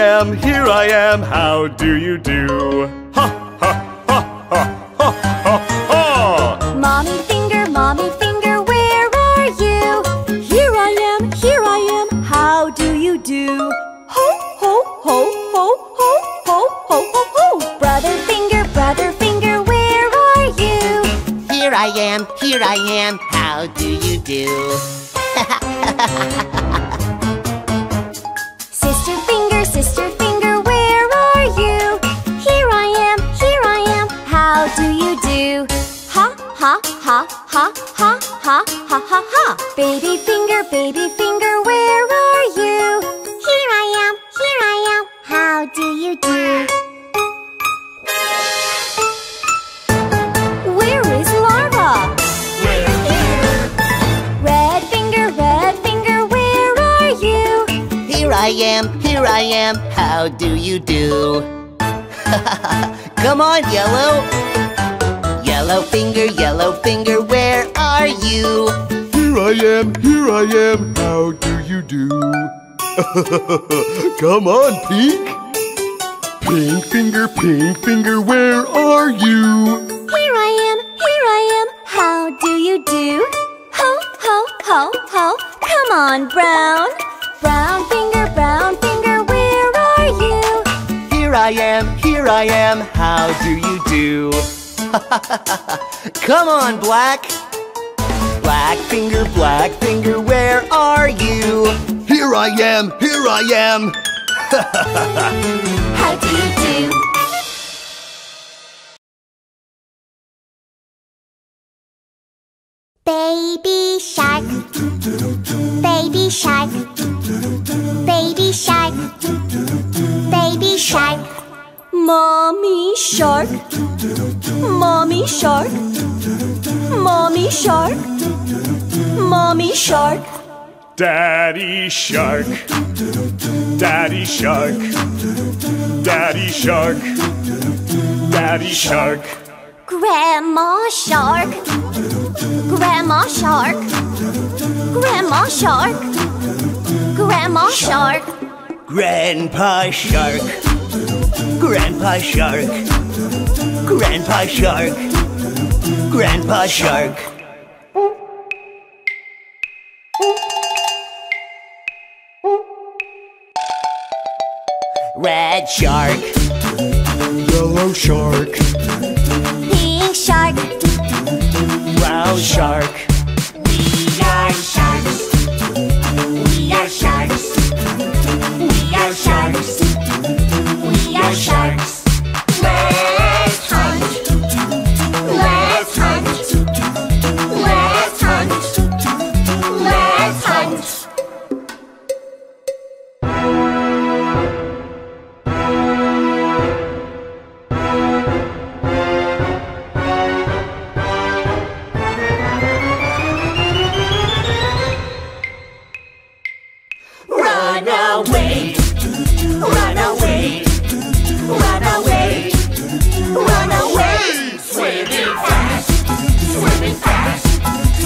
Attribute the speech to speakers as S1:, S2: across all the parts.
S1: am, here I am, how do you do? Ha ha ha ha ha ha ha!
S2: Mommy finger, mommy finger, where are you? Here I am, here I am, how do you do? Ho, ho, ho, ho, ho, ho, ho, ho, ho. Brother finger, brother finger, where are you?
S3: Here I am, here I am, how do you do?
S2: Sister Ha, ha, ha, ha, ha, ha, ha, ha, ha. Baby finger, baby finger, where are you? Here I am, here I am, how do you do? Where is larva? Red finger, red finger, where are you?
S3: Here I am, here I am, how do you do? Come on, yellow! Yellow finger, yellow finger, where are you?
S1: Here I am, here I am, how do you do? Come on, pink! Pink finger, pink finger, where are you?
S2: Here I am, here I am, how do you do? Ho, ho, ho, ho, come on, brown. Brown finger, brown finger, where are you?
S3: Here I am, here I am, how do you do? Come on, black! Black finger, black finger, where are you?
S1: Here I am, here I am!
S2: How do you do?
S4: Baby shark, baby shark, baby shark, baby shark.
S2: Mommy shark, mommy shark, mommy shark, mommy shark.
S1: Daddy shark, daddy shark, daddy shark, daddy shark.
S2: Grandma shark, grandma shark, grandma shark, grandma shark.
S3: Grandpa Shark, Grandpa Shark, Grandpa Shark, Grandpa Shark. Red Shark,
S1: Yellow shark,
S2: Pink shark,
S3: Brown Shark. Run away, run away, run away, run away.
S4: Swimming fast. Swimming fast.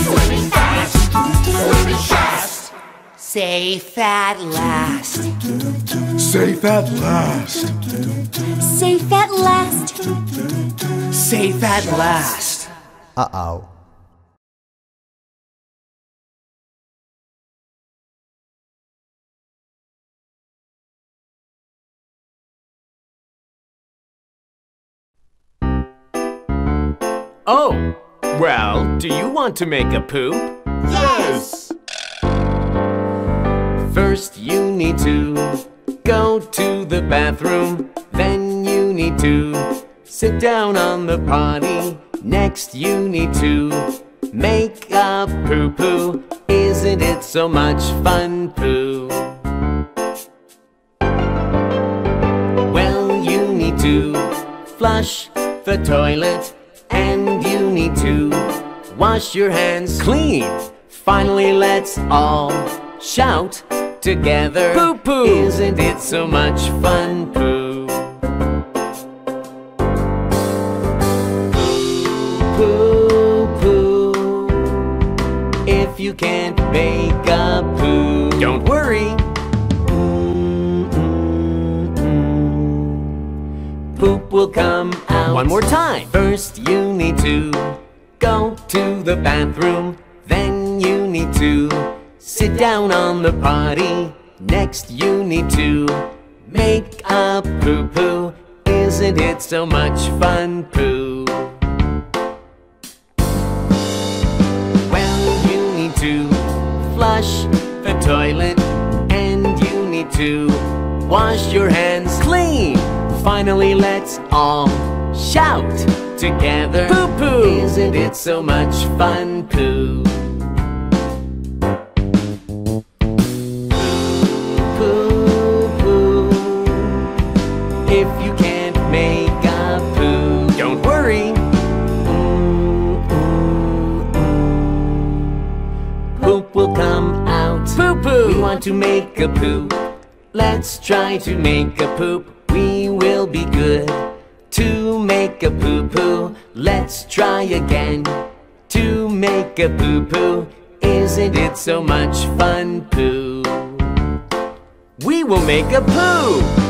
S4: Swimming fast. Swimming fast.
S3: Safe at last.
S1: safe at last.
S2: safe at last.
S3: Safe at last.
S5: Uh-oh.
S6: Oh, Oh, well, do you want to make a poop?
S4: Yes.
S6: First, you need to go to the bathroom. Then, you need to sit down on the potty. Next, you need to make a poo poo. Isn't it so much fun, poo? Well, you need to flush the toilet. And need to wash your hands clean. Finally, let's all shout together. Poo poo! Isn't it so much fun, poo? Poo poo. If you can't make a poo, don't worry. Mm, mm, mm. poop will come. One more time. First, you need to go to the bathroom. Then, you need to sit down on the potty. Next, you need to make a poo poo. Isn't it so much fun, poo? Well, you need to flush the toilet, and you need to wash your hands clean. Finally, let's all shout together. Poo poo! Isn't it so much fun, poo? Poo poo. If you can't make a poo, don't worry. Ooh, ooh, ooh. Poop will come out. Poo poo. We want to make a poop. Let's try to make a poop. We will be good make a poo poo. Let's try again to make a poo poo. Isn't it so much fun, poo? We will make a poo!